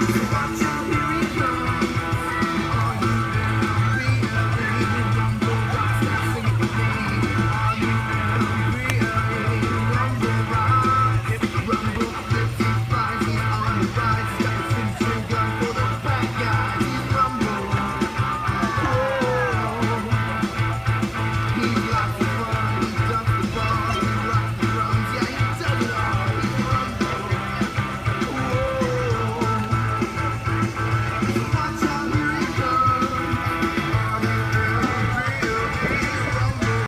Watch you.